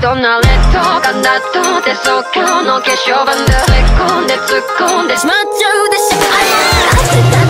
とどんな劣等感だとって即興の化粧板で突っ込んで突っ込んでしまっちゃうでしょ。